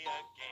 play a game.